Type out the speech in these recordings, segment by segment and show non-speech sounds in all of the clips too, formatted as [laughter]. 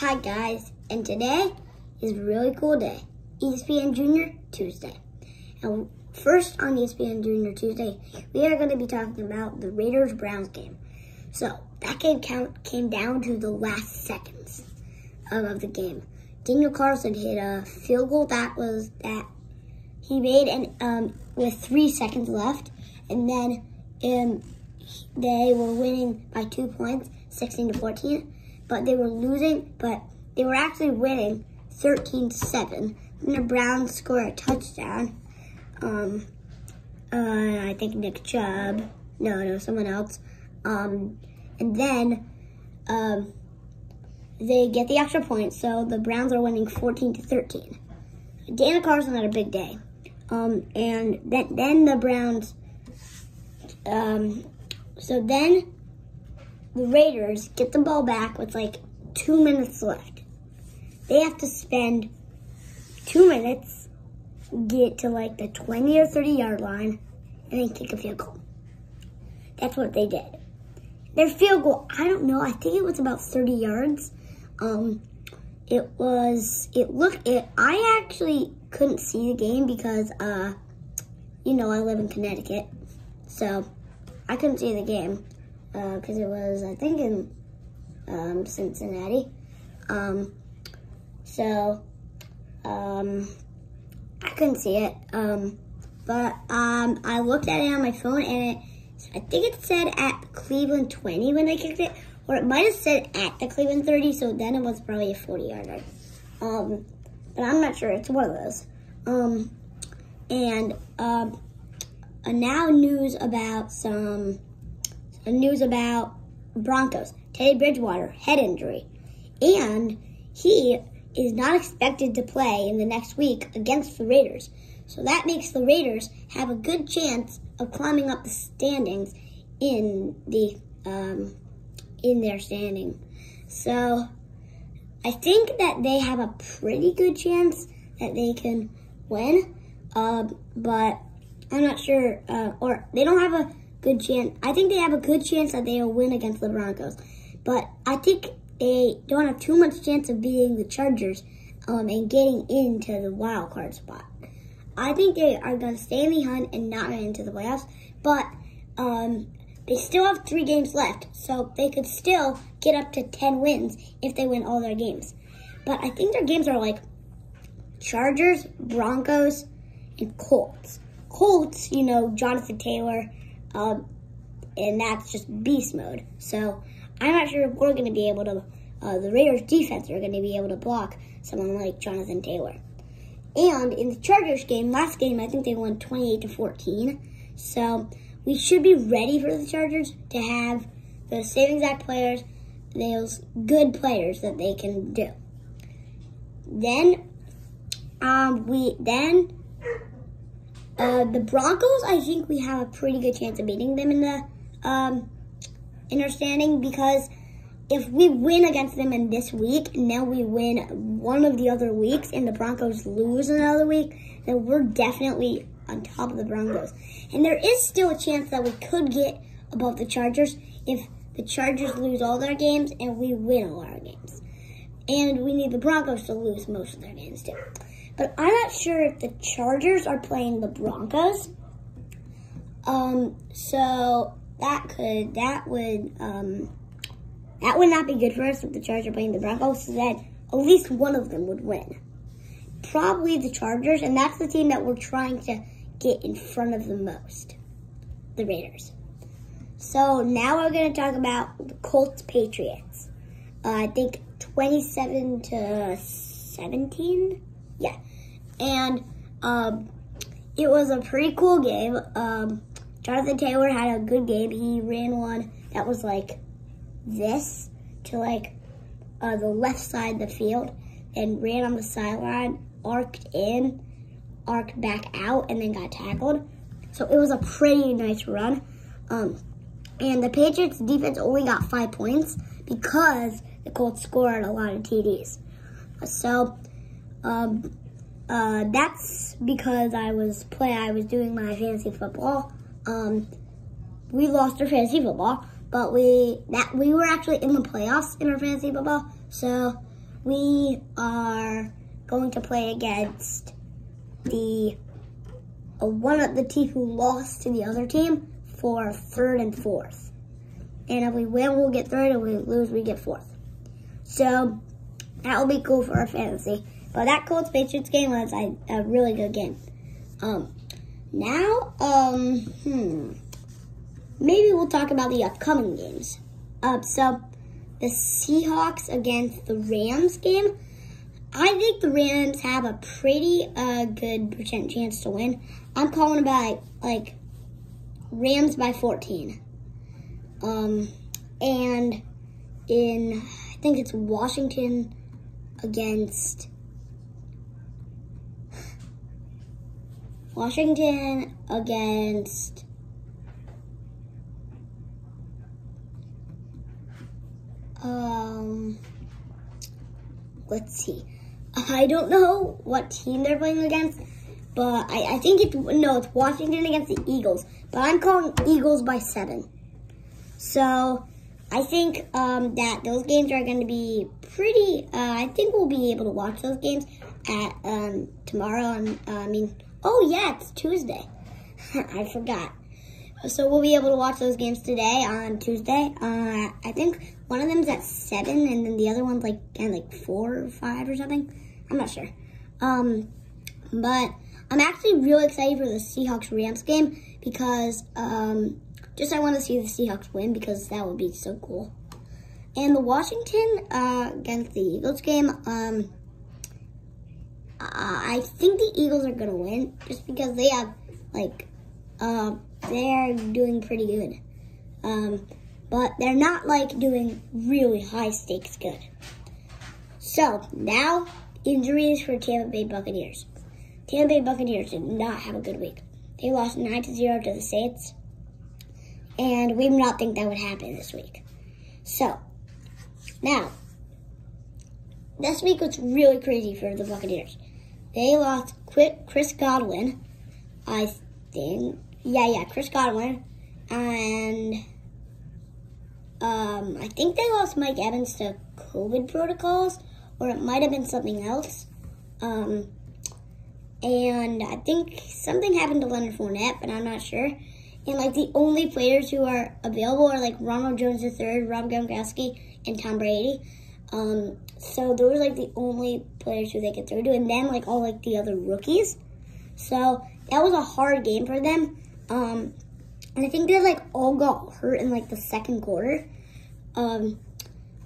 Hi guys, and today is a really cool day. ESPN Junior Tuesday. And first on ESPN Junior Tuesday, we are going to be talking about the Raiders Browns game. So that game count came down to the last seconds of the game. Daniel Carlson hit a field goal that was that he made and um, with three seconds left, and then um, they were winning by two points, 16 to 14 but they were losing, but they were actually winning 13-7. Then the Browns score a touchdown. Um, uh, I think Nick Chubb. No, no, someone else. Um, and then um, they get the extra point, so the Browns are winning 14 to 13. Dana Carlson had a big day. Um, and then, then the Browns, um, so then the Raiders get the ball back with like two minutes left. They have to spend two minutes, get to like the 20 or 30 yard line, and then kick a field goal. That's what they did. Their field goal, I don't know, I think it was about 30 yards. Um, it was, it looked, it, I actually couldn't see the game because, uh, you know, I live in Connecticut. So, I couldn't see the game because uh, it was, I think, in um, Cincinnati. Um, so, um, I couldn't see it. Um, but um, I looked at it on my phone and it, I think it said at Cleveland 20 when I kicked it, or it might have said at the Cleveland 30, so then it was probably a 40 yarder. Um, but I'm not sure. It's one of those. And now news about some news about Broncos. Teddy Bridgewater, head injury. And he is not expected to play in the next week against the Raiders. So that makes the Raiders have a good chance of climbing up the standings in the um, in their standing. So I think that they have a pretty good chance that they can win. Uh, but I'm not sure, uh, or they don't have a good chance. I think they have a good chance that they will win against the Broncos. But I think they don't have too much chance of beating the Chargers um, and getting into the wild card spot. I think they are going to stay in the hunt and not get into the playoffs. But um, they still have three games left, so they could still get up to 10 wins if they win all their games. But I think their games are like Chargers, Broncos, and Colts. Colts, you know, Jonathan Taylor, um, and that's just beast mode. So I'm not sure if we're going to be able to, uh, the Raiders defense are going to be able to block someone like Jonathan Taylor. And in the Chargers game, last game, I think they won 28 to 14. So we should be ready for the Chargers to have the same exact players, those good players that they can do. Then um, we then uh, the Broncos, I think we have a pretty good chance of beating them in the um, understanding because if we win against them in this week, and now we win one of the other weeks, and the Broncos lose another week, then we're definitely on top of the Broncos. And there is still a chance that we could get above the Chargers if the Chargers lose all their games and we win all our games. And we need the Broncos to lose most of their games too. But I'm not sure if the Chargers are playing the Broncos. Um, so that could, that would, um, that would not be good for us if the Chargers are playing the Broncos. So that at least one of them would win. Probably the Chargers, and that's the team that we're trying to get in front of the most. The Raiders. So now we're going to talk about the Colts Patriots. Uh, I think 27 to 17. Yeah and um, it was a pretty cool game. Um, Jonathan Taylor had a good game. He ran one that was like this to like uh, the left side of the field and ran on the sideline, arced in, arced back out, and then got tackled. So it was a pretty nice run. Um, and the Patriots defense only got five points because the Colts scored a lot of TDs. So um, uh, that's because I was play. I was doing my fantasy football. Um, we lost our fantasy football, but we that we were actually in the playoffs in our fantasy football. So we are going to play against the uh, one of the team who lost to the other team for third and fourth. And if we win, we'll get third. If we lose, we get fourth. So that will be cool for our fantasy. But that Colts Patriots game was a, a really good game. Um, now, um, hmm, maybe we'll talk about the upcoming games. Uh, so the Seahawks against the Rams game. I think the Rams have a pretty uh, good percent chance to win. I'm calling about like Rams by 14. Um, and in I think it's Washington against Washington against um let's see. I don't know what team they're playing against, but I, I think it's no, it's Washington against the Eagles. But I'm calling Eagles by seven. So I think um, that those games are going to be pretty. Uh, I think we'll be able to watch those games at um, tomorrow. And uh, I mean, oh yeah, it's Tuesday. [laughs] I forgot. So we'll be able to watch those games today on Tuesday. Uh, I think one of them's at seven, and then the other one's like at like four or five or something. I'm not sure. Um, but I'm actually really excited for the Seahawks Rams game because um, just I want to see the Seahawks win because that would be so cool. And the Washington uh, against the Eagles game, um, I think the Eagles are going to win just because they have, like, uh, they're doing pretty good. Um, but they're not, like, doing really high stakes good. So, now, injuries for Tampa Bay Buccaneers. Tampa Bay Buccaneers did not have a good week. They lost 9 to 0 to the Saints. And we did not think that would happen this week. So, now, this week was really crazy for the Buccaneers. They lost Chris Godwin, I think. Yeah, yeah, Chris Godwin. And um, I think they lost Mike Evans to COVID protocols, or it might have been something else. Um, and I think something happened to Leonard Fournette, but I'm not sure. And like the only players who are available are like Ronald Jones III, Rob Gronkowski, and Tom Brady. Um, so those are like the only players who they could throw to, and then like all like the other rookies. So that was a hard game for them. Um, and I think they like all got hurt in like the second quarter. Um,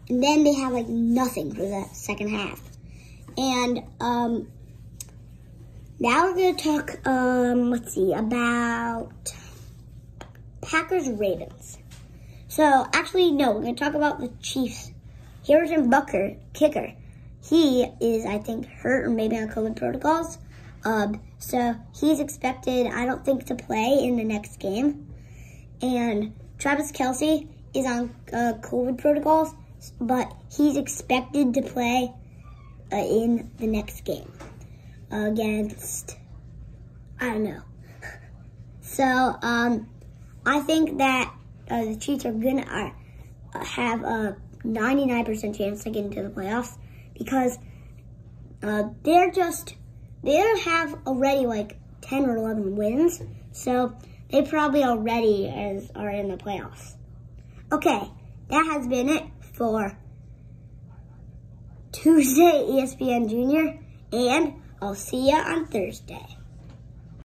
and then they had like nothing for the second half. And um, now we're to talk, um, let's see, about Packers Ravens. So actually, no, we're to talk about the Chiefs. Harrison Butker, kicker. He is, I think, hurt or maybe on COVID protocols. Um, so he's expected, I don't think, to play in the next game. And Travis Kelce is on uh, COVID protocols, but he's expected to play uh, in the next game against, I don't know. [laughs] So, um, I think that uh, the Chiefs are going to uh, have a 99% chance to get into the playoffs because uh, they're just, they have already like 10 or 11 wins. So they probably already is, are in the playoffs. Okay, that has been it for Tuesday ESPN Junior and I'll see you on Thursday.